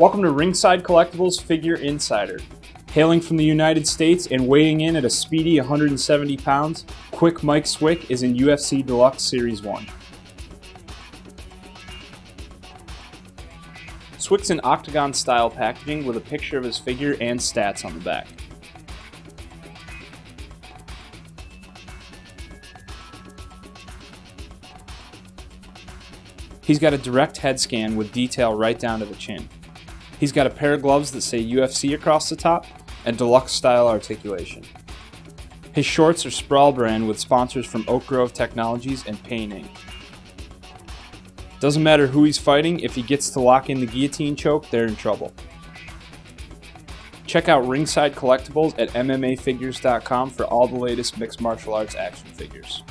Welcome to Ringside Collectibles Figure Insider. Hailing from the United States and weighing in at a speedy 170 pounds, Quick Mike Swick is in UFC Deluxe Series 1. Swick's in octagon style packaging with a picture of his figure and stats on the back. He's got a direct head scan with detail right down to the chin. He's got a pair of gloves that say UFC across the top and deluxe style articulation. His shorts are Sprawl brand with sponsors from Oak Grove Technologies and Pain Inc. Doesn't matter who he's fighting, if he gets to lock in the guillotine choke, they're in trouble. Check out Ringside Collectibles at MMAFigures.com for all the latest mixed martial arts action figures.